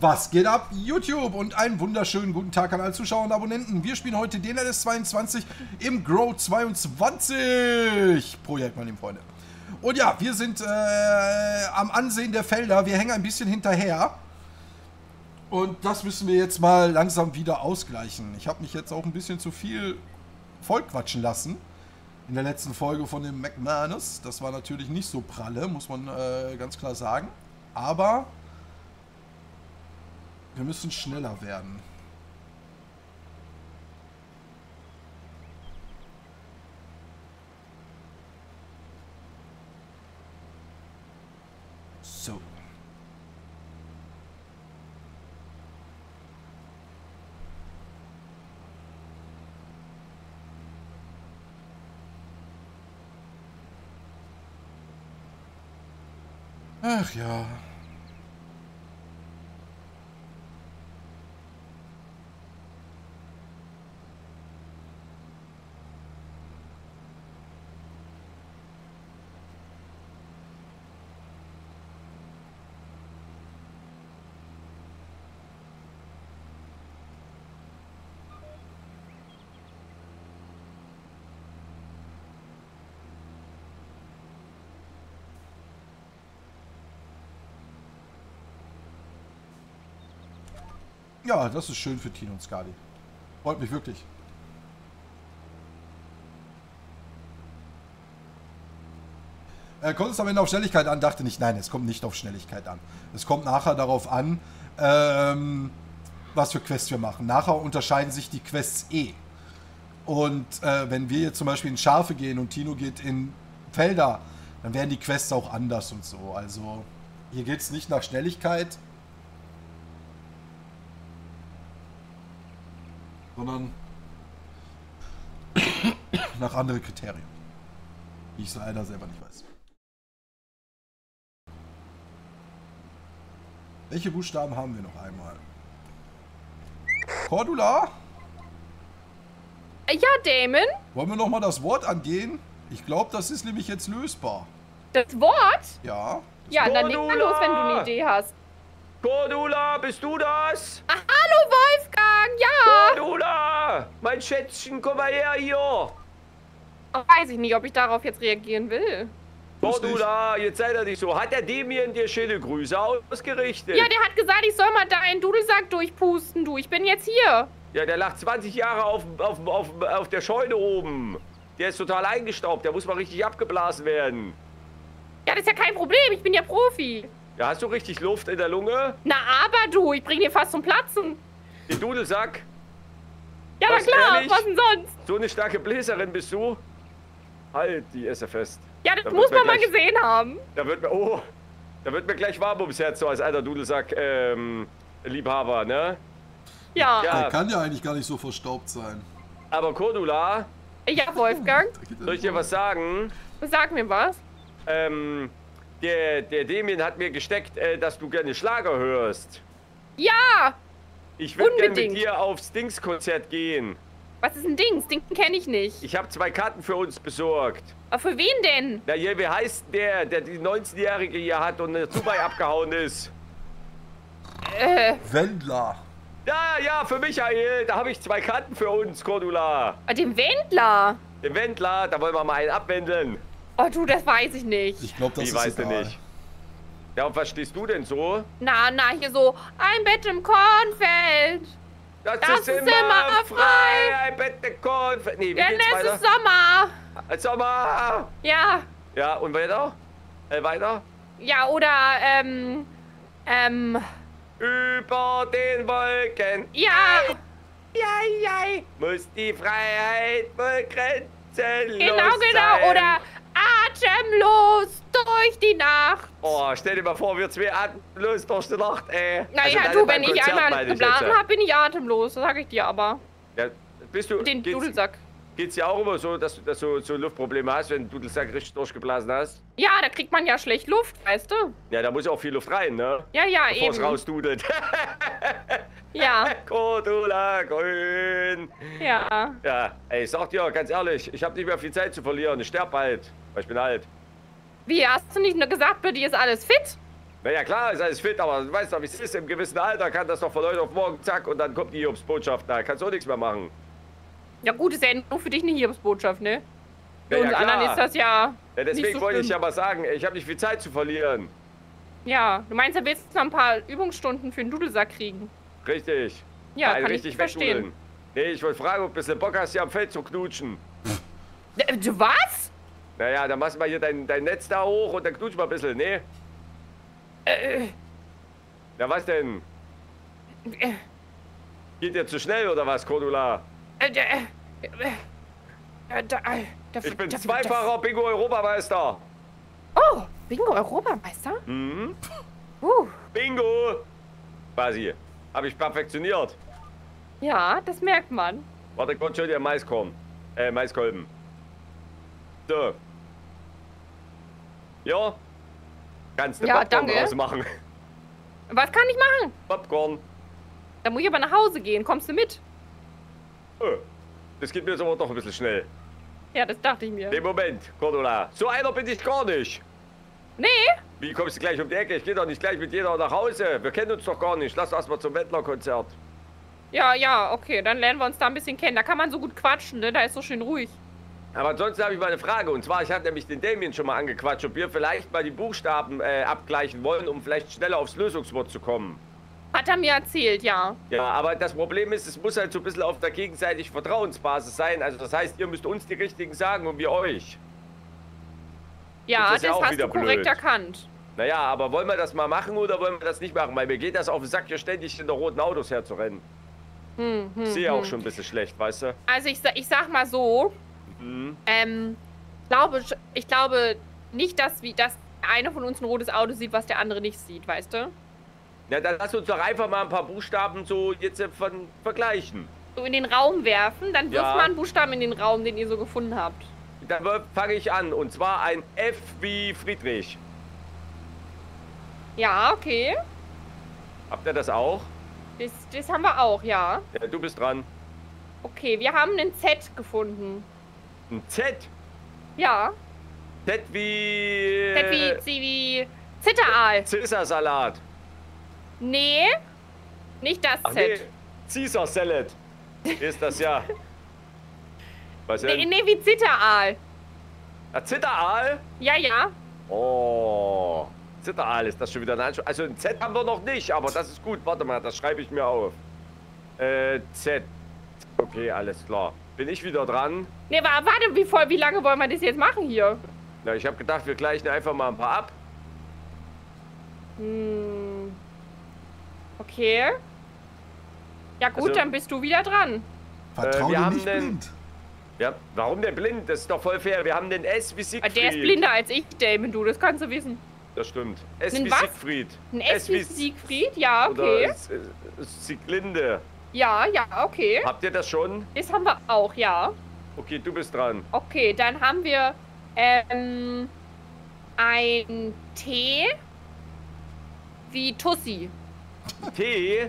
Was geht ab, YouTube? Und einen wunderschönen guten Tag an alle Zuschauer und Abonnenten. Wir spielen heute den LS22 im Grow 22 Projekt, meine lieben Freunde. Und ja, wir sind äh, am Ansehen der Felder. Wir hängen ein bisschen hinterher. Und das müssen wir jetzt mal langsam wieder ausgleichen. Ich habe mich jetzt auch ein bisschen zu viel vollquatschen lassen. In der letzten Folge von dem McManus. Das war natürlich nicht so pralle, muss man äh, ganz klar sagen. Aber wir müssen schneller werden. So. Ach ja. Ja, das ist schön für Tino und Skadi. Freut mich wirklich. Äh, kommt es am Ende auf Schnelligkeit an? Dachte nicht, nein, es kommt nicht auf Schnelligkeit an. Es kommt nachher darauf an, ähm, was für Quests wir machen. Nachher unterscheiden sich die Quests eh. Und äh, wenn wir jetzt zum Beispiel in Schafe gehen und Tino geht in Felder, dann werden die Quests auch anders und so. Also hier geht es nicht nach Schnelligkeit, sondern nach anderen Kriterien, die ich leider selber nicht weiß. Welche Buchstaben haben wir noch einmal? Cordula? Ja, Damon? Wollen wir nochmal das Wort angehen? Ich glaube, das ist nämlich jetzt lösbar. Das Wort? Ja. Ja, dann leg mal los, wenn du eine Idee hast. Cordula, bist du das? Ah, hallo Wolfgang, ja. Cordula, mein Schätzchen, komm mal her hier. Weiß ich nicht, ob ich darauf jetzt reagieren will. Cordula, jetzt sei doch nicht so. Hat der Demian dir schöne Grüße ausgerichtet? Ja, der hat gesagt, ich soll mal da einen Dudelsack durchpusten, du. Ich bin jetzt hier. Ja, der lag 20 Jahre auf, auf, auf, auf der Scheune oben. Der ist total eingestaubt, der muss mal richtig abgeblasen werden. Ja, das ist ja kein Problem, ich bin ja Profi. Ja, hast du richtig Luft in der Lunge? Na, aber du, ich bring dir fast zum Platzen. Den Dudelsack? Ja, Was, na klar, ehrlich? was denn sonst? So eine starke Bläserin bist du? Halt die Esse fest. Ja, das Da muss man mal gleich- gesehen haben. Da wird mir, oh, da wird mir gleich warm ums Herz, so als alter Dudelsack, ähm, Liebhaber, ne? Ja. Ja. Der kann ja eigentlich gar nicht so verstaubt sein. Aber Cordula, Ja, Wolfgang, soll ich dir was sagen? sag mir was. Ähm, der, der Damien hat mir gesteckt, äh, dass du gerne Schlager hörst. Ja! Ich würde gerne mit dir aufs Dings-Konzert gehen. Was ist ein Dings? Den kenne ich nicht. Ich habe zwei Karten für uns besorgt. Aber für wen denn? Na hier, wie heißt der, der die 19-Jährige hier hat und eine Zubai abgehauen ist? Äh, Wendler. Ja, ja, für Michael. Da habe ich zwei Karten für uns, Cordula. den Wendler. Den Wendler, da wollen wir mal einen abwendeln. Oh, du, das weiß ich nicht. Ich glaube, das Wie ist weißt du egal. nicht? Ja, und was stehst du denn so? Na, na, hier so ein Bett im Kornfeld. Das, Das ist immer frei. Ein Bett im Korn. Nee, wie Denn geht's es weiter? ist Sommer. Als Sommer. Ja, Ja, und weiter? Äh, weiter? ja, oder, ähm, ähm, Über den Wolken. ja, Ja, ja. Muss die Freiheit wohl grenzenlos genau, sein. genau. Oder atemlos durch die Nacht. Oh, stell dir mal vor, wir zwei atemlos durch die Nacht, ey. Naja, Also du, wenn ich Konzert einmal geblasen habe, bin ich atemlos. Das sag ich dir aber. Ja, bist du, Den Dudelsack. Geht's dir auch immer so, dass du, dass du so Luftprobleme hast, wenn du Dudelsack richtig durchgeblasen hast? Ja, da kriegt man ja schlecht Luft, weißt du? Ja, da muss ja auch viel Luft rein, ne? Ja, ja, Bevor es eben. rausdudelt. Ja, Cordula grün. ja. Ja, ey, ich sag dir ganz ehrlich, ich habe nicht mehr viel Zeit zu verlieren. Ich sterb bald, weil ich bin alt. Wie, hast du nicht nur gesagt, bei dir ist alles fit? Naja, klar, ist alles fit, aber du weißt doch, wie es ist. Im gewissen Alter kann das doch von heute auf morgen, zack, und dann kommt die Hiobsbotschaft. Da kannst du auch nichts mehr machen. Ja gut, ist ja nur für dich eine Hiobsbotschaft, ne? Für Ja, uns ja, anderen ist das ja. Ja, deswegen so wollte ich ja mal sagen, ich habe nicht viel Zeit zu verlieren. Ja, du meinst, da willst du noch ein paar Übungsstunden für den Dudelsack kriegen. Richtig. Ja, Nein, kann richtig ich verstehen. Nee, ich wollte fragen, ob du ein bisschen Bock hast, hier am Feld zu knutschen. Äh, du was? Naja, dann machst du mal hier dein, dein Netz da hoch und dann knutsch mal ein bisschen, ne? Äh, Ja, was denn? äh, Geht dir zu schnell oder was, Cordula? Äh, äh, äh, äh, äh, Ich bin zweifacher Bingo-Europameister. Oh, Bingo Europameister? Mhm. Uh, Bingo! Quasi. Habe ich perfektioniert. ja, das merkt man. Warte, Gott, schon dir Maiskorn. Äh, Maiskolben. So. Ja. Kannst du Ja, Popcorn danke. draus machen. Was kann ich machen? Popcorn. Da muss ich aber nach Hause gehen. Kommst du mit? Oh, das geht mir jetzt aber doch ein bisschen schnell. Ja, das dachte ich mir. Nee, Moment, Cordula. So einer bin ich gar nicht. Nee, Wie kommst du gleich um die Ecke? Ich gehe doch nicht gleich mit jeder nach Hause. Wir kennen uns doch gar nicht. Lass erst mal zum Wendler-Konzert. ja, ja, okay, dann lernen wir uns da ein bisschen kennen. Da kann man so gut quatschen, ne? Da ist so schön ruhig. Aber ansonsten habe ich mal eine Frage. Und zwar, ich habe nämlich den Damien schon mal angequatscht, ob wir vielleicht mal die Buchstaben äh, abgleichen wollen, um vielleicht schneller aufs Lösungswort zu kommen. Hat er mir erzählt, ja. Ja, aber das Problem ist, es muss halt so ein bisschen auf der gegenseitigen Vertrauensbasis sein. Also das heißt, ihr müsst uns die richtigen sagen und wir euch. Ja, Das das, ja auch hast du korrekt blöd. erkannt. Naja, aber wollen wir das mal machen oder wollen wir das nicht machen? Weil mir geht das auf den Sack, hier ständig in der roten Autos herzurennen. Hm, hm, Ich sehe auch hm. schon ein bisschen schlecht, weißt du? Also ich, ich sag mal so, Mhm. ähm, glaube, ich glaube nicht, dass, wie, dass einer von uns ein rotes Auto sieht, was der andere nicht sieht, weißt du? Na, dann lass uns doch einfach mal ein paar Buchstaben so jetzt äh, von, vergleichen. So in den Raum werfen, dann wirf Ja. mal einen Buchstaben in den Raum, den ihr so gefunden habt. Dann fange ich an. Und zwar ein F wie Friedrich. Ja, okay. Habt ihr das auch? Das, das haben wir auch, ja. Ja, du bist dran. Okay, wir haben einen Z gefunden. Ein Z. Ja. Z wie... Z wie, Z wie Zitteraal. Caesar-Salat. Nee, nicht das Ach nee, Z. Caesar Salad. Ist das ja. Was Nee, denn? nee, wie Zitteraal. Ah, Zitteraal? Ja, ja. Oh. Zitteraal ist das schon wieder ein Anspruch. Also ein Z haben wir noch nicht, aber das ist gut. Warte mal, das schreibe ich mir auf. Äh, Z. Okay, alles klar. Bin ich wieder dran? Nee, wa- warte, wie, voll, wie lange wollen wir das jetzt machen hier? Na, ich habe gedacht, wir gleichen einfach mal ein paar ab. Hm. Okay. Ja gut, Also- dann bist du wieder dran. Vertrau Äh, wir dir haben nicht den- blind. Ja, warum denn blind? Das ist doch voll fair. Wir haben den S wie Ah, Siegfried. Der ist blinder als ich, Damon, du, das kannst du wissen. Das stimmt. S Ein wie was? Siegfried. Ein S wie Siegfried? Ja, Oder okay. S- äh, Sieglinde. Ja, ja, okay. Habt ihr das schon? Das haben wir auch, ja. Okay, du bist dran. Okay, dann haben wir ähm, ein T wie Tussi. T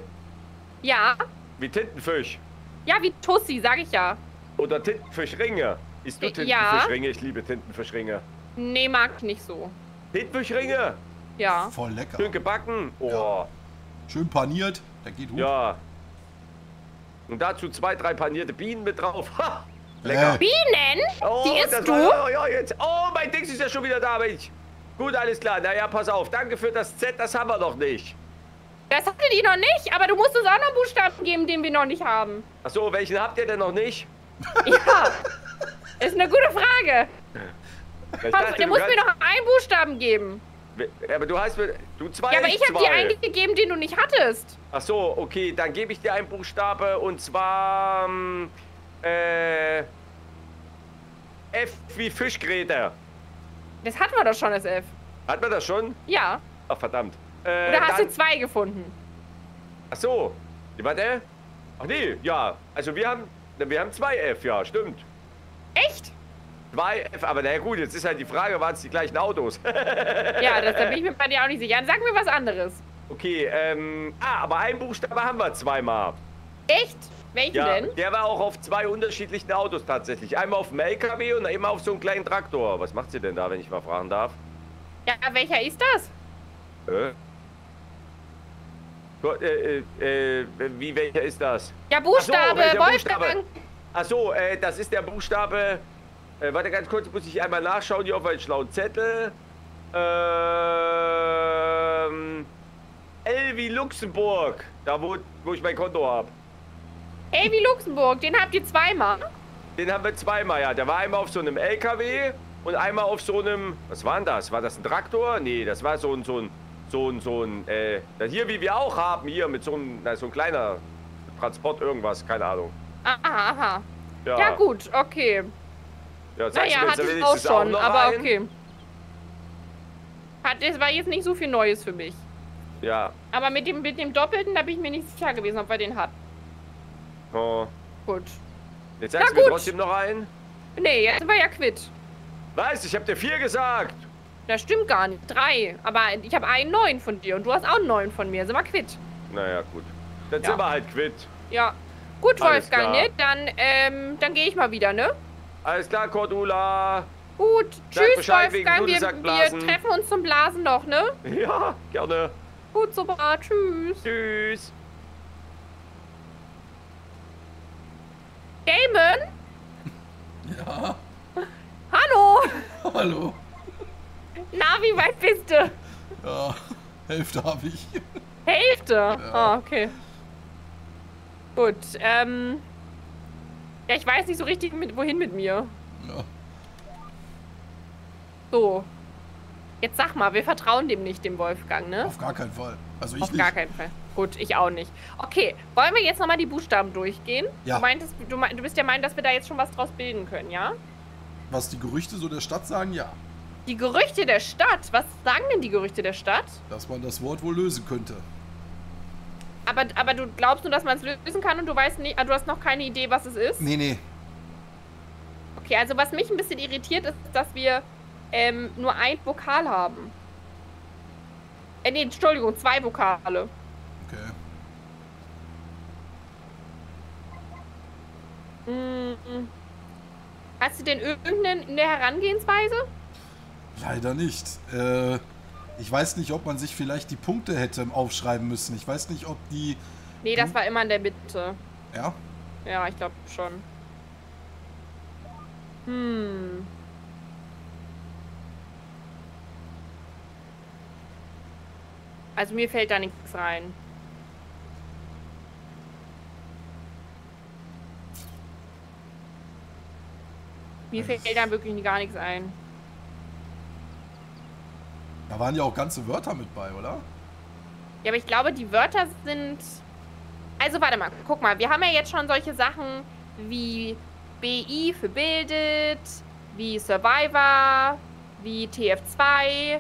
Ja, wie Tintenfisch. ja, wie Tussi, sag ich ja. Oder Tintenfischringe. Isst du Ja. Tintenfischringe? Ich liebe Tintenfischringe. Nee, mag ich nicht so. Tintenfischringe? Ja. Voll lecker. Schön gebacken? Oh, Schön paniert. Der geht gut. ja. Und dazu zwei, drei panierte Bienen mit drauf. Ha! Lecker. Äh, Bienen? Oh, Die isst du? War, ja, ja, jetzt. Oh, mein Dings ist ja schon wieder da, Mensch. Gut, alles klar. Naja, pass auf. Danke für das Z, das haben wir noch nicht. Das hattet ihr noch nicht, aber du musst uns auch noch einen Buchstaben geben, den wir noch nicht haben. Achso, welchen habt ihr denn noch nicht? Ja. ist eine gute Frage. Ich dachte, der du muss mir noch einen Buchstaben geben. Aber du hast mir. Du zwei. Ja, aber ich habe dir einen gegeben, den du nicht hattest. Ach so, okay, dann gebe ich dir einen Buchstabe und zwar ähm, äh, F wie Fischgräte. Das hatten wir doch schon, das F. Hat man das schon? Ja. Ach verdammt. Äh, Oder hast du zwei gefunden? Ach so. Die Warte. Ach nee, ja. Also wir haben wir haben zwei F, ja, stimmt. Echt? Zwei F, aber naja gut, jetzt ist halt die Frage, waren es die gleichen Autos? Ja, das, da bin ich mir bei dir auch nicht sicher. Dann sag mir was anderes. okay, ähm, ah, aber einen Buchstabe haben wir zweimal. Echt? Welchen Ja, denn? der war auch auf zwei unterschiedlichen Autos tatsächlich. Einmal auf dem LKW und einmal auf so einem kleinen Traktor. Was macht sie denn da, wenn ich mal fragen darf? Ja, welcher ist das? Äh? Gott, äh, äh, äh, wie welcher ist das? Ja, Buchstabe, welcher Wolfgang. Ach so, äh, das ist der Buchstabe. Äh, warte ganz kurz, muss ich einmal nachschauen hier auf einen schlauen Zettel. Ähm. L wie Luxemburg. Da, wo, wo ich mein Konto habe. Wie Luxemburg, den habt ihr zweimal. Den haben wir zweimal, ja. Der war einmal auf so einem LKW und einmal auf so einem. Was war denn das? War das ein Traktor? Nee, das war so ein, so ein, so ein, so ein, äh, hier wie wir auch haben, hier mit so einem, na, so ein kleiner Transport, irgendwas, keine Ahnung. Aha, aha. Ja, ja gut, okay. Ja, naja, hatte ich auch schon, noch aber ein. okay. Hat, das war jetzt nicht so viel Neues für mich. Ja. Aber mit dem, mit dem Doppelten, da bin ich mir nicht sicher gewesen, ob wir den hatten. Oh. Gut. Jetzt sagst Na du gut. trotzdem noch einen. Nee, jetzt sind wir ja quitt. Was? Ich hab dir vier gesagt. Das stimmt gar nicht. Drei. Aber ich habe einen neuen von dir und du hast auch einen neuen von mir. Sind wir quitt. Naja, gut. Dann Ja. sind wir halt quitt. Ja. Gut, Alles Wolfgang, klar. ne? Dann, ähm, dann gehe ich mal wieder, ne? Alles klar, Cordula. Gut. Sag Tschüss, Bescheid Wolfgang. Wir, wir treffen uns zum Blasen noch, ne? Ja, gerne. Gut, super. Tschüss. Tschüss. Damon? Ja, Hallo. hallo. Na, wie weit bist du? Ja, Hälfte habe ich. Hälfte. Ja. Ah, okay. Gut, ähm. Ja, ich weiß nicht so richtig, mit, wohin mit mir. Ja. So. Jetzt sag mal, wir vertrauen dem nicht, dem Wolfgang, ne? Auf gar keinen Fall. Also ich Auf nicht. gar keinen Fall. Gut, ich auch nicht. Okay, wollen wir jetzt nochmal die Buchstaben durchgehen? Ja. Du, meintest, du, mein- du bist der Meinung, dass wir da jetzt schon was draus bilden können, ja? Was die Gerüchte so der Stadt sagen, ja. Die Gerüchte der Stadt. Was sagen denn die Gerüchte der Stadt? Dass man das Wort wohl lösen könnte. Aber, aber du glaubst nur, dass man es lösen kann und du weißt nicht, ah, du hast noch keine Idee, was es ist? Nee, nee. Okay, also was mich ein bisschen irritiert ist, dass wir ähm, nur ein Vokal haben. Äh, nee, Entschuldigung, zwei Vokale. Okay. Mm, Hast du denn irgendeine Herangehensweise? Leider nicht. Äh, ich weiß nicht, ob man sich vielleicht die Punkte hätte aufschreiben müssen. Ich weiß nicht, ob die. Nee, das war immer in der Mitte. Ja? Ja, ich glaube schon. Hm. Also mir fällt da nichts rein. Mir fällt da wirklich gar nichts ein. Da waren ja auch ganze Wörter mit bei, oder? Ja, aber ich glaube, die Wörter sind. Also warte mal, guck mal, wir haben ja jetzt schon solche Sachen wie BI für bildet, wie Survivor, wie TF2.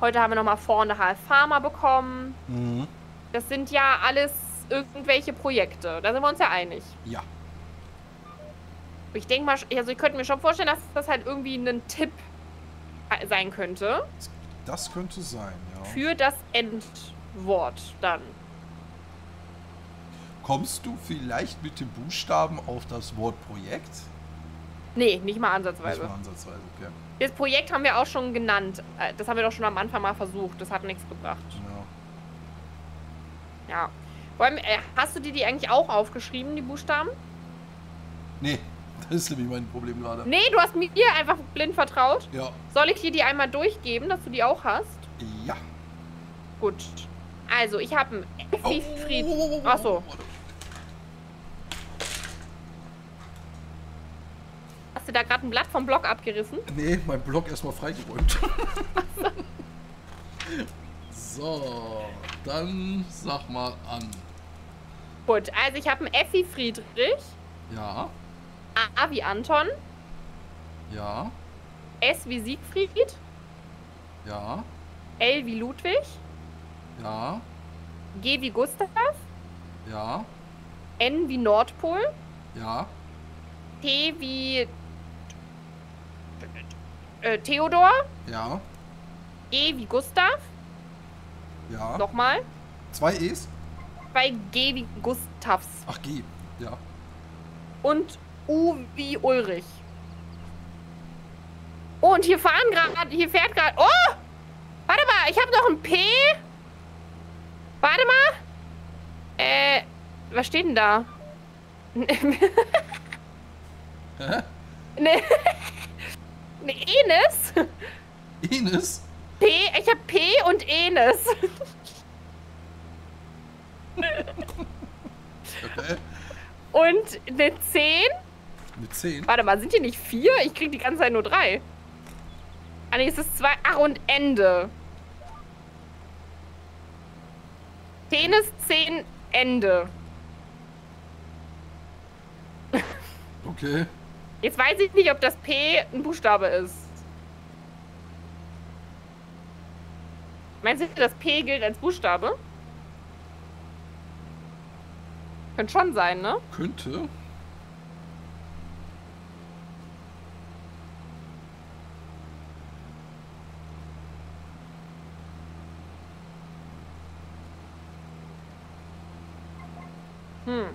Heute haben wir nochmal vorne HF Pharma bekommen. Mhm. Das sind ja alles irgendwelche Projekte. Da sind wir uns ja einig. Ja. Ich denke mal, also ich könnte mir schon vorstellen, dass das halt irgendwie ein Tipp sein könnte Das könnte sein, ja. für das Endwort dann. Kommst du vielleicht mit dem Buchstaben auf das Wort Projekt? Nee, nicht mal Nicht ansatzweise. mal ansatzweise, okay. Das Projekt haben wir auch schon genannt. Äh, Das haben wir doch schon am Anfang mal versucht. Das hat nichts gebracht. Ja. Ja. Wollen, wir- äh, hast du dir die eigentlich auch aufgeschrieben, die Buchstaben? Nee, das ist nämlich mein Problem gerade. Nee, du hast mir einfach blind vertraut. Ja. Soll ich dir die einmal durchgeben, dass du die auch hast? Ja. Gut. Also, ich habe einen Effi Fried. oh, Achso. Hast du da gerade ein Blatt vom Block abgerissen? Nee, mein Block erstmal freigeräumt. so, dann sag mal an. Gut, also ich habe einen Effi Friedrich, Ja, A wie Anton, ja, S wie Siegfried, ja, L wie Ludwig, ja, G wie Gustav, ja, N wie Nordpol, ja, T wie äh, Theodor, ja, G wie Gustav, ja. nochmal, Zwei E's? bei G wie Gustavs. Ach, G. Ja. und U wie Ulrich. Und hier fahren gerade, hier fährt gerade, oh! Warte mal, ich habe noch ein P Warte mal. Äh, was steht denn da? Hä? Ne. Ne, Enes? Ines? P, ich hab P und Enes. Okay. Und eine 10? Mit 10. Warte mal, sind die nicht vier? Ich krieg die ganze Zeit nur drei. Ah, nee, es ist zwei. Ach, und Ende. Penis 10 Ende. Okay. Jetzt weiß ich nicht, ob das P ein Buchstabe ist. Meinst du, das P gilt als Buchstabe? Könnte schon sein, ne? Könnte. Hm.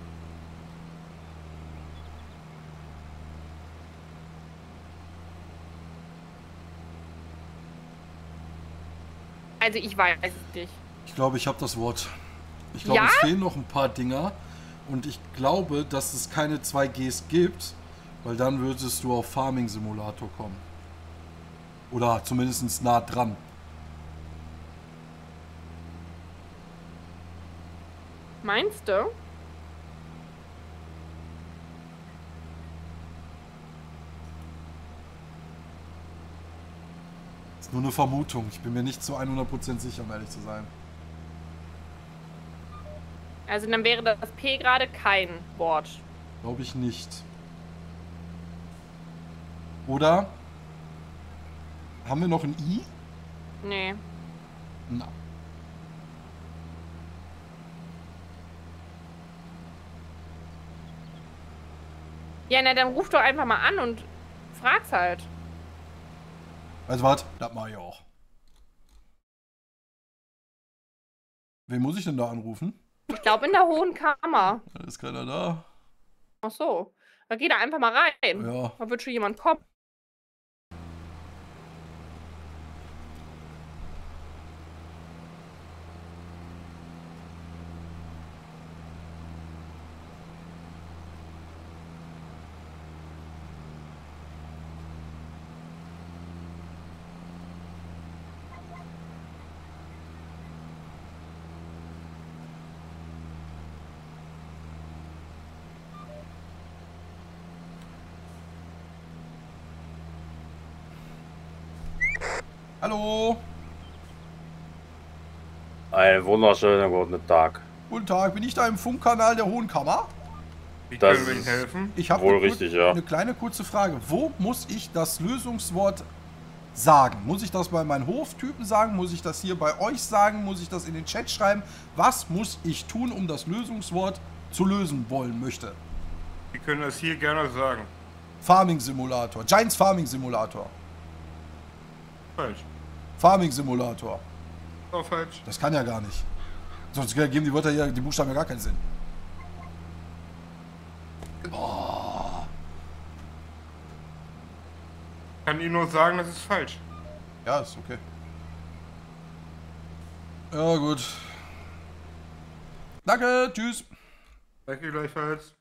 Also ich weiß es nicht. Ich glaube, ich habe das Wort. Ich glaube, Ja? es fehlen noch ein paar Dinger. Und ich glaube, dass es keine zwei Gs gibt, weil dann würdest du auf Farming Simulator kommen. Oder zumindest nah dran. Meinst du? Ist nur eine Vermutung. Ich bin mir nicht zu 100% sicher, um ehrlich zu sein. Also dann wäre das P gerade kein Wort. Glaube ich nicht. Oder? Haben wir noch ein I? Nee. Na. Ja, na dann ruf doch einfach mal an und frag's halt. Also warte, das mache ich auch. Wen muss ich denn da anrufen? Ich glaube in der Hohen Kammer. Da ist keiner da. Ach so. Dann geh da einfach mal rein. Ja. Da wird schon jemand kommen. Hallo. Einen wunderschönen guten Tag. Guten Tag. Bin ich da im Funkkanal der Hohen Kammer? Wie Das können wir Ihnen helfen? Ich habe Wohl eine, richtig, ja. eine kleine kurze Frage. Wo muss ich das Lösungswort sagen? Muss ich das bei meinen Hoftypen sagen? Muss ich das hier bei euch sagen? Muss ich das in den Chat schreiben? Was muss ich tun, um das Lösungswort zu lösen wollen möchte? Sie können das hier gerne sagen. Farming Simulator. Giants Farming Simulator. Falsch. Farming Simulator. Auch falsch. Das kann ja gar nicht. Sonst geben die Wörter hier, die Buchstaben ja gar keinen Sinn. Kann Ihnen nur sagen, das ist falsch. Ja, ist okay. Ja, gut. Danke, tschüss. Danke gleichfalls.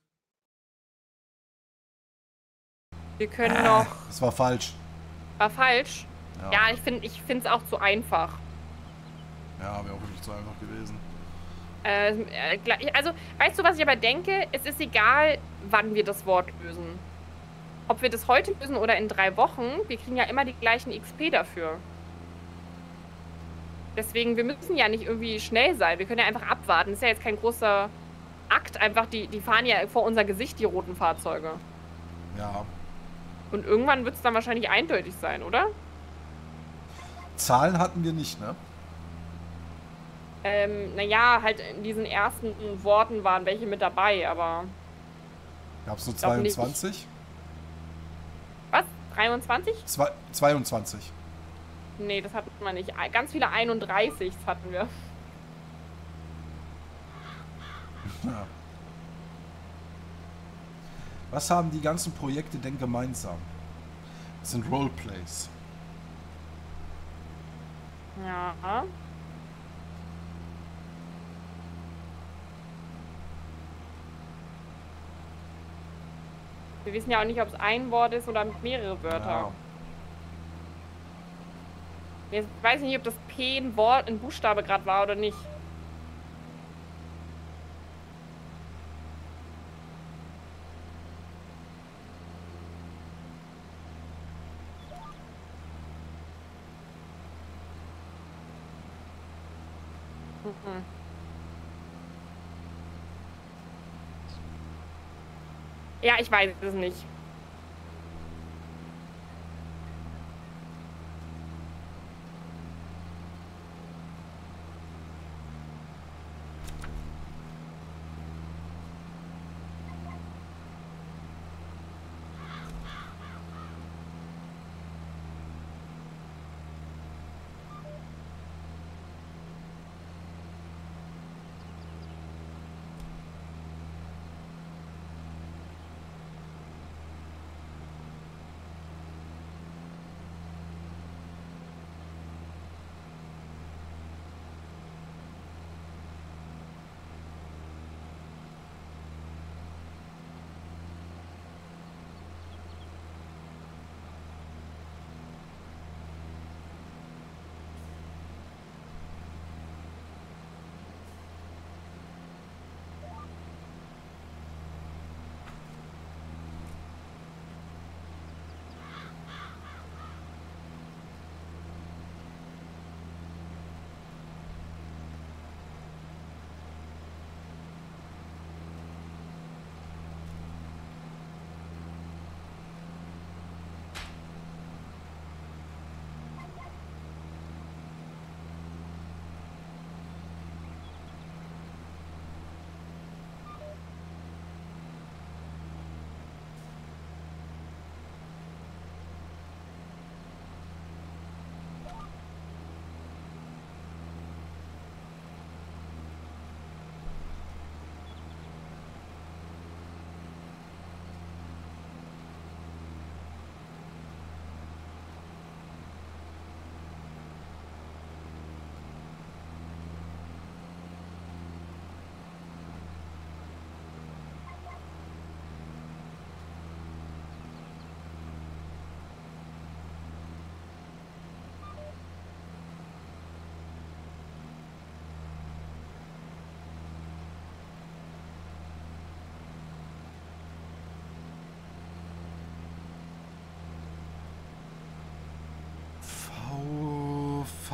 Wir können noch. Das war falsch. War falsch. Ja, Ja, ich finde ich es auch zu einfach. ja wäre auch wirklich zu einfach gewesen. Ähm, äh, also, weißt du, was ich aber denke? Es ist egal, wann wir das Wort lösen. Ob wir das heute lösen oder in drei Wochen, wir kriegen ja immer die gleichen XP dafür. Deswegen, wir müssen ja nicht irgendwie schnell sein. Wir können ja einfach abwarten. Das ist ja jetzt kein großer Akt. Einfach, die, die fahren ja vor unser Gesicht, die roten Fahrzeuge. Ja. Und irgendwann wird es dann wahrscheinlich eindeutig sein, oder? Zahlen hatten wir nicht, ne? Ähm, naja, halt in diesen ersten Worten waren welche mit dabei, aber. Gab es nur Glaub nicht. 22? Was? 23? Zwei, 22. Nee, das hatten wir nicht. Ganz viele 31 hatten wir. Ja. Was haben die ganzen Projekte denn gemeinsam? Das sind Roleplays. Ja. Wir wissen ja auch nicht, ob es ein Wort ist oder mehrere Wörter. Genau. Ich weiß nicht, ob das P ein Wort, ein Buchstabe gerade war oder nicht. Ja, ich weiß es nicht.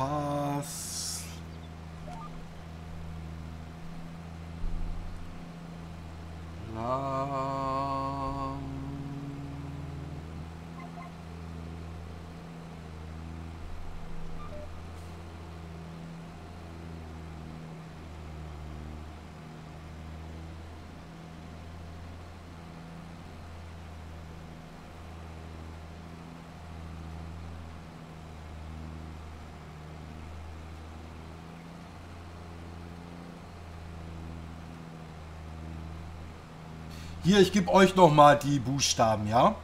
ます。Hier, ich gebe euch noch mal die Buchstaben, ja?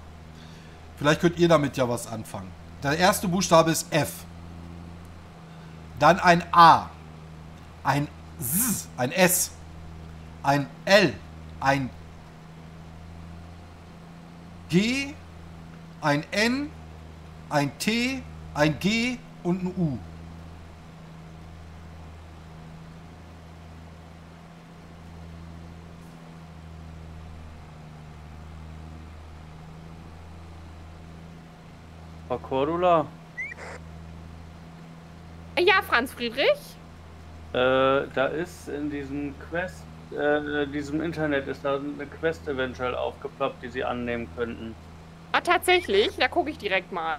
Vielleicht könnt ihr damit ja was anfangen. Der erste Buchstabe ist F. Dann ein A. Ein S. Ein S. Ein L. Ein G. Ein N. Ein T. Ein G und ein U. Frau Cordula, Ja, Franz Friedrich? äh, da ist in diesem Quest, äh, diesem Internet ist da eine Quest eventuell aufgeploppt, die Sie annehmen könnten. Ah, tatsächlich? Da gucke ich direkt mal.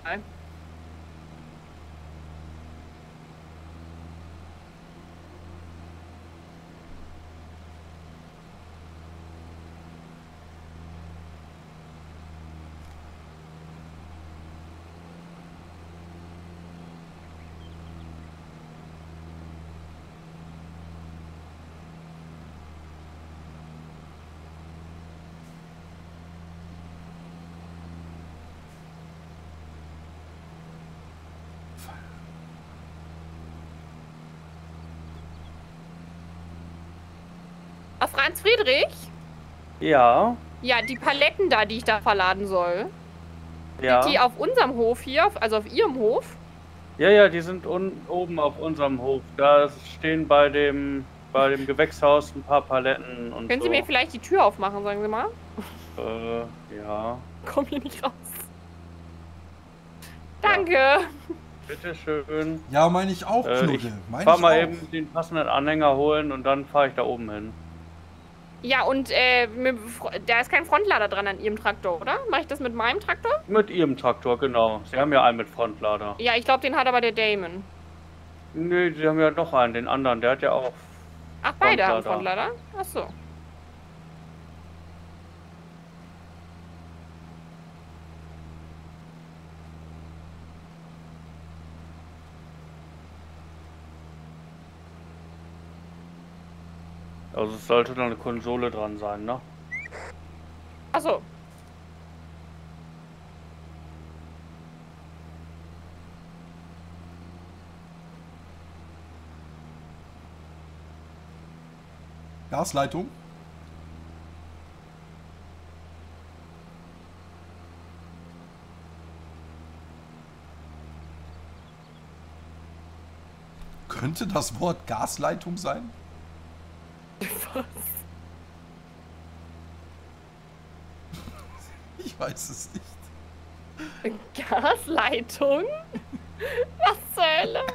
Ah, Franz Friedrich? Ja, Ja, die Paletten da, die ich da verladen soll. Ja. Die auf unserem Hof hier, also auf ihrem Hof. Ja, ja, die sind oben auf unserem Hof. Da stehen bei dem bei dem Gewächshaus ein paar Paletten und Können so. Sie mir vielleicht die Tür aufmachen, sagen Sie mal? äh, ja. Komm hier nicht raus. Danke. Bitteschön. Ja, meine ich auch, Äh, ich fahr mal auch. eben den passenden Anhänger holen und dann fahre ich da oben hin. Ja, und äh, da ist kein Frontlader dran an Ihrem Traktor, oder? Mache ich das mit meinem Traktor? Mit Ihrem Traktor, genau. Sie haben ja einen mit Frontlader. Ja, ich glaube, den hat aber der Damon. Nee, Sie haben ja noch einen, den anderen. Der hat ja auch. Ach, beide haben Frontlader. Frontlader? Ach so. Also es sollte da eine Konsole dran sein, ne? Ach so. Gasleitung. Könnte das Wort Gasleitung sein? Was? Ich weiß es nicht. Gasleitung? Was zur Hölle?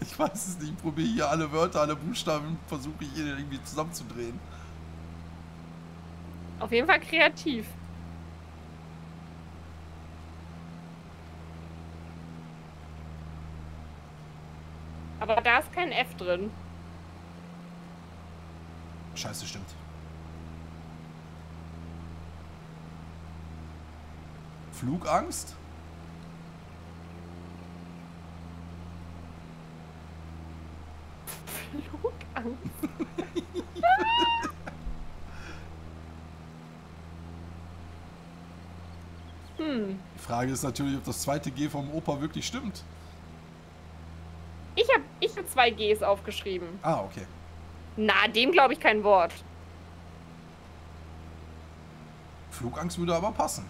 Ich weiß es nicht. Ich probiere hier alle Wörter, alle Buchstaben, versuche ich irgendwie zusammenzudrehen. Auf jeden Fall kreativ. Aber da ist kein F drin. Scheiße, stimmt. Flugangst? Flugangst. hm. Die Frage ist natürlich, ob das zweite G vom Opa wirklich stimmt. Ich habe ich hab zwei Gs aufgeschrieben. Ah, okay. Na, dem glaube ich kein Wort. Flugangst würde aber passen.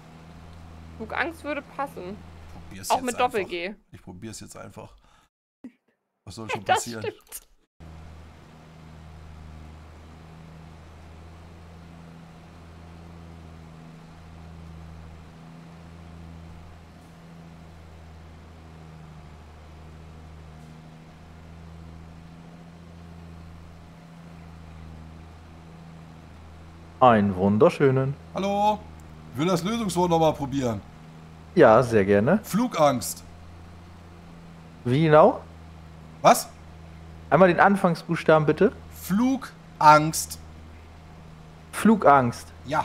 Flugangst würde passen. Ich probier's Auch mit. Doppel-G. Ich probiere es jetzt einfach. Was soll schon Das passieren? stimmt. Einen wunderschönen. Hallo? Ich will das Lösungswort nochmal probieren. Ja, sehr gerne. Flugangst. Wie genau? Was? Einmal den Anfangsbuchstaben bitte. Flugangst. Flugangst. Ja,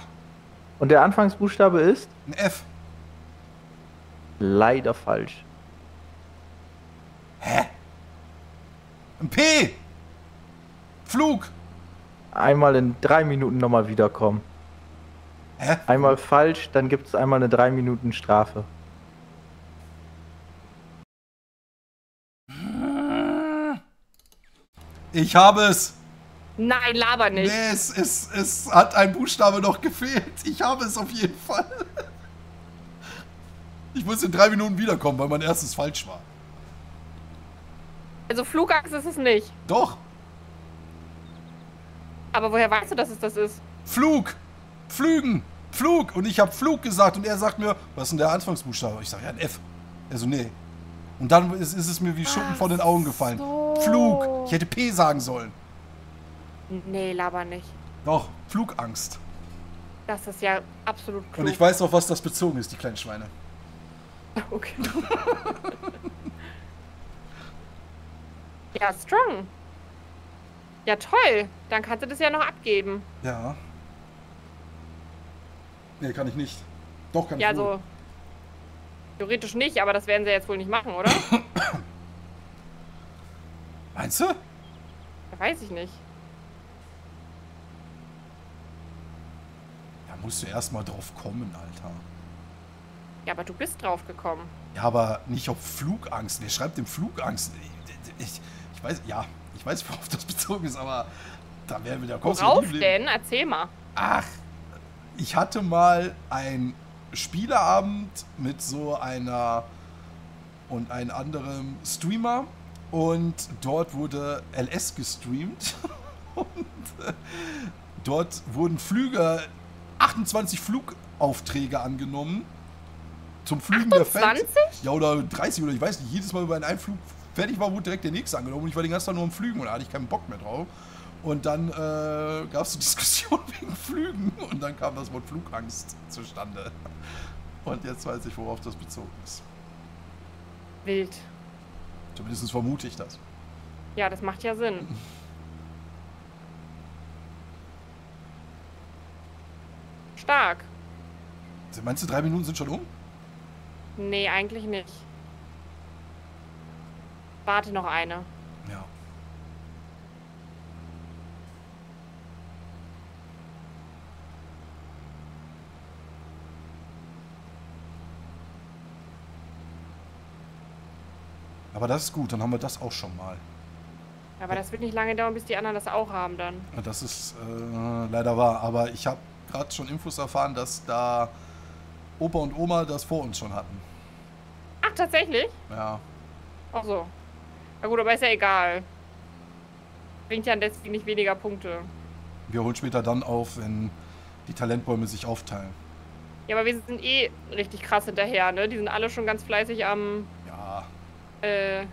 Und der Anfangsbuchstabe ist? ein F. Leider falsch. Hä? Ein P. Flug. Einmal in drei Minuten nochmal wiederkommen. Hä? Einmal falsch, dann gibt es einmal eine drei Minuten Strafe. Ich habe es. Nein, laber nicht. Nee, es, es, es hat ein Buchstabe noch gefehlt. Ich habe es auf jeden Fall. Ich muss in drei Minuten wiederkommen, weil mein erstes falsch war. Also Flugangst ist es nicht. Doch. Aber woher weißt du, dass es das ist? Flug. Flügen. Flug. Und ich habe Flug gesagt und er sagt mir, was ist denn der Anfangsbuchstabe? Ich sage, ja, ein F. Er so, nee. Und dann ist, ist es mir wie Schuppen Ach vor den Augen gefallen. so. Flug. Ich hätte P sagen sollen. Nee, laber nicht. Doch, Flugangst. Das ist ja absolut klug. Und ich weiß auch, was das bezogen ist, die kleinen Schweine. Okay. ja, strong. Ja, toll. Dann kannst du das ja noch abgeben. Ja. Nee, kann ich nicht. Doch, kann Ja, ich wohl. so. Theoretisch nicht, aber das werden sie jetzt wohl nicht machen, oder? Meinst du? Ja, weiß ich nicht. Da musst du erstmal drauf kommen, Alter. Ja, aber du bist drauf gekommen. Ja, aber nicht auf Flugangst. Wer schreibt denn Flugangst? Ich, ich weiß, ja, ich weiß, worauf das bezogen ist, aber da mir der Kopf so Worauf denn? Erzähl mal. Ach, ich hatte mal einen Spieleabend mit so einer und einem anderen Streamer und dort wurde LS gestreamt und äh, dort wurden Flüge, 28 Flugaufträge angenommen zum Flügen der Fans. 28? Ja, oder 30 oder ich weiß nicht. Jedes Mal, wenn ein Flug fertig war, wurde direkt der nächste angenommen und ich war den ganzen Tag nur am Flügen und da hatte ich keinen Bock mehr drauf. Und dann äh, gab es so Diskussionen wegen Flügen und dann kam das Wort Flugangst zustande. Und jetzt weiß ich, worauf das bezogen ist. Wild. Zumindest vermute ich das. Ja, das macht ja Sinn. Stark. Meinst du, drei Minuten sind schon um? Nee, eigentlich nicht. Warte noch eine. Ja. Aber das ist gut, dann haben wir das auch schon mal. Aber das wird nicht lange dauern, bis die anderen das auch haben dann. Das ist äh, leider wahr. Aber ich habe gerade schon Infos erfahren, dass da Opa und Oma das vor uns schon hatten. Ach, tatsächlich? Ja. Ach so. Na gut, aber ist ja egal. Bringt ja deswegen nicht weniger Punkte. Wir holen später dann auf, wenn die Talentbäume sich aufteilen. Ja, aber wir sind eh richtig krass hinterher, ne? Die sind alle schon ganz fleißig am, äh,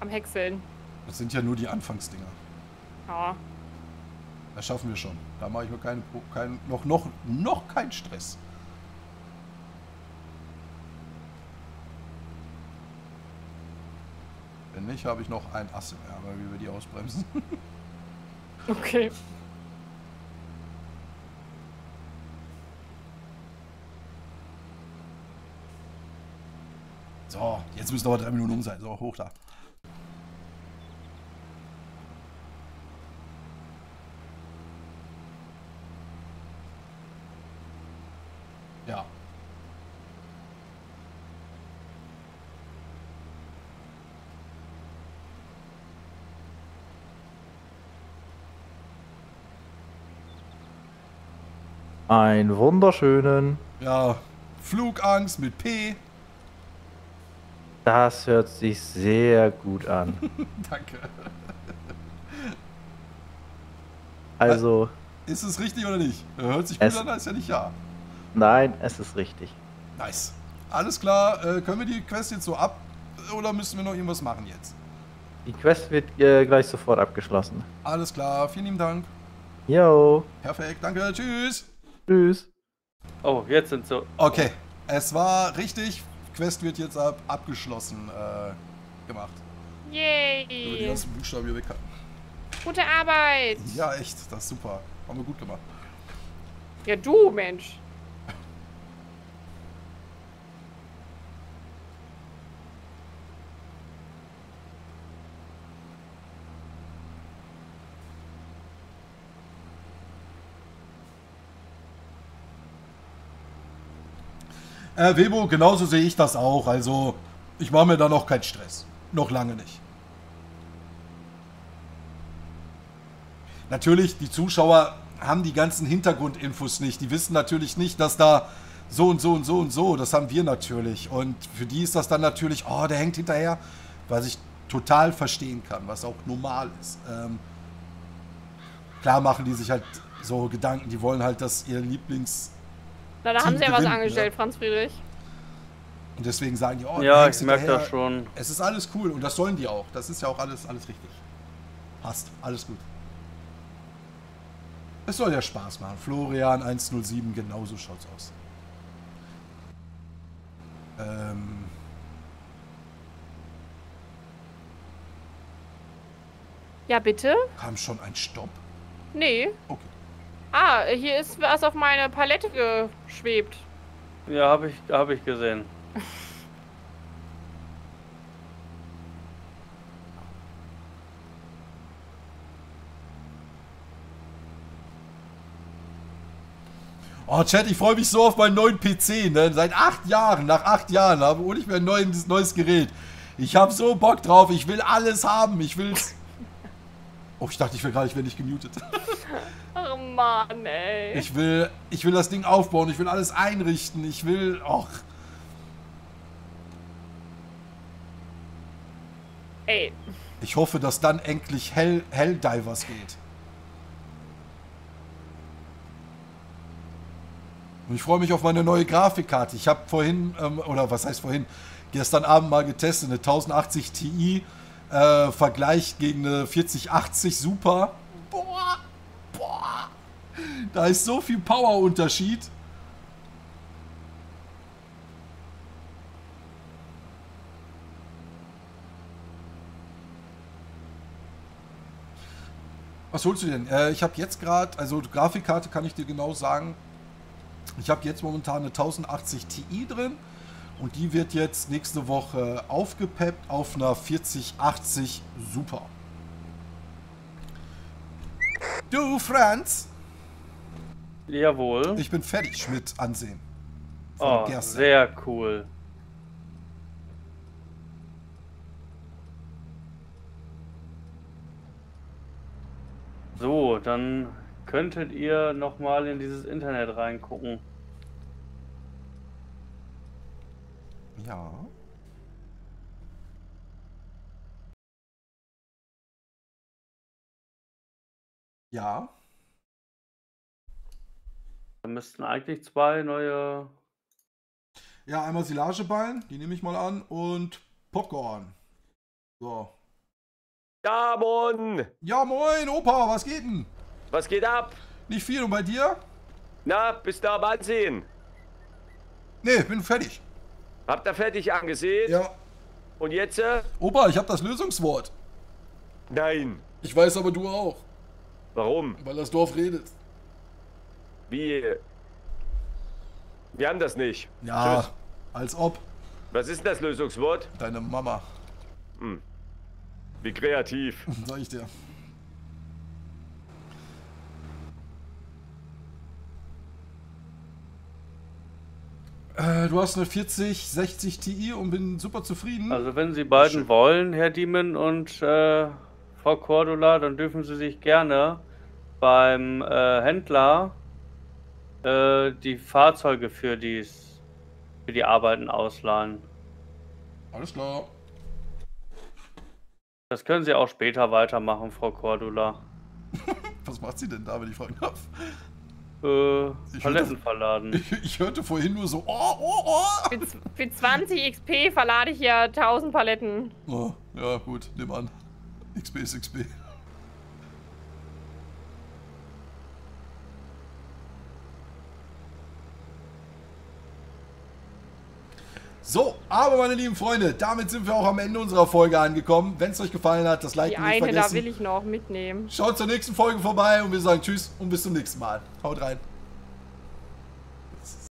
am Häckseln. das sind ja nur die Anfangsdinger. Ja. Das schaffen wir schon. Da mache ich mir keinen, keinen, noch, noch, noch keinen Stress. Wenn nicht, habe ich noch ein Ass im Ärmel, wie wir die ausbremsen. Okay. So, jetzt müssen aber drei Minuten um sein. So, hoch da. Ja. Einen wunderschönen. Ja, Flugangst mit P. Das hört sich sehr gut an. Danke. Also, Ist es richtig oder nicht? Hört sich gut an, heißt ja nicht ja. nein, es ist richtig. Nice. Alles klar, äh, können wir die Quest jetzt so ab oder müssen wir noch irgendwas machen jetzt? Die Quest wird äh, gleich sofort abgeschlossen. Alles klar, vielen lieben Dank. Jo, Perfekt, danke, tschüss. tschüss. Oh, jetzt sind so. Okay, es war richtig. Quest wird jetzt ab, abgeschlossen äh, gemacht. Über die Yay. ganzen Buchstaben hier weg. Gute Arbeit. Ja, echt, das ist super. Haben wir gut gemacht. Ja, du, Mensch. Äh, Webo, genauso sehe ich das auch. Also, ich mache mir da noch keinen Stress. Noch lange nicht. Natürlich, die Zuschauer haben die ganzen Hintergrundinfos nicht. Die wissen natürlich nicht, dass da so und so und so und so. Das haben wir natürlich. Und für die ist das dann natürlich, oh, der hängt hinterher, was ich total verstehen kann, was auch normal ist. Ähm, klar machen die sich halt so Gedanken, die wollen halt, dass ihr Lieblings... Na, da Team haben sie ja was angestellt, ne? Franz Friedrich. Und deswegen sagen die, oh, Ja, ich merke das schon. Es ist alles cool und das sollen die auch. Das ist ja auch alles, alles richtig. Passt, alles gut. Es soll ja Spaß machen. Florian 107, genauso schaut's aus. Ähm. Ja, bitte? Kam schon ein Stopp? Nee. Okay. Ah, hier ist was auf meine Palette geschwebt. Ja, habe ich, hab ich gesehen. Oh, Chat, ich freue mich so auf meinen neuen PC. Ne? Seit acht Jahren, nach acht Jahren, habe ich mir ein neues, neues Gerät. Ich habe so Bock drauf. Ich will alles haben. Ich will's. Oh, ich dachte, ich will gerade, ich werde nicht gemutet. Mann, ey. Ich will, ich will das Ding aufbauen, ich will alles einrichten, ich will. Och. Ey, Ich hoffe, dass dann endlich Hell, Helldivers geht. Und ich freue mich auf meine neue Grafikkarte. Ich habe vorhin, ähm, oder was heißt vorhin, gestern Abend mal getestet, eine 1080 Ti, äh, Vergleich gegen eine 4080 Super. Boah, da ist so viel Powerunterschied. Was holst du denn? Äh, ich habe jetzt gerade, also Grafikkarte kann ich dir genau sagen. Ich habe jetzt momentan eine 1080 Ti drin und die wird jetzt nächste Woche aufgepeppt auf einer 4080 Super. Du, Franz, Jawohl. ich bin fertig mit Ansehen. Oh, Gerste. sehr cool. So, dann könntet ihr noch mal in dieses Internet reingucken. Ja. Ja. Da müssten eigentlich zwei neue. Ja, einmal Silageballen, die nehme ich mal an, und Popcorn. So. Ja, Mann! Ja, moin, Opa, was geht denn? Was geht ab? Nicht viel und bei dir? Na, bist du am Ansehen? Nee, bin fertig. Habt ihr fertig angesehen? Ja. Und jetzt? Äh? Opa, ich habe das Lösungswort. Nein. Ich weiß aber du auch, Warum? weil das Dorf redet. Wie? Wir haben das nicht. Ja, Tschüss. als ob. Was ist denn das Lösungswort? Deine Mama, Wie kreativ. sag ich dir. Äh, du hast eine 40, 60 Ti und bin super zufrieden. Also, wenn Sie beiden wollen, Herr Diemen und äh, Frau Cordula, dann dürfen Sie sich gerne beim äh, Händler äh, die Fahrzeuge für, dies, für die Arbeiten ausleihen. Alles klar. Das können Sie auch später weitermachen, Frau Cordula. Was macht sie denn da, wenn ich fragen darf? Äh, Ich Paletten würde- verladen. Ich, ich hörte vorhin nur so, oh, oh, oh. für, für 20 XP verlade ich ja 1000 Paletten. oh. Ja, gut, nimm an. XP ist XP. So, aber meine lieben Freunde, damit sind wir auch am Ende unserer Folge angekommen. Wenn es euch gefallen hat, das Like Die nicht eine, da vergessen. will ich noch mitnehmen. Schaut zur nächsten Folge vorbei und wir sagen Tschüss und bis zum nächsten Mal. Haut rein.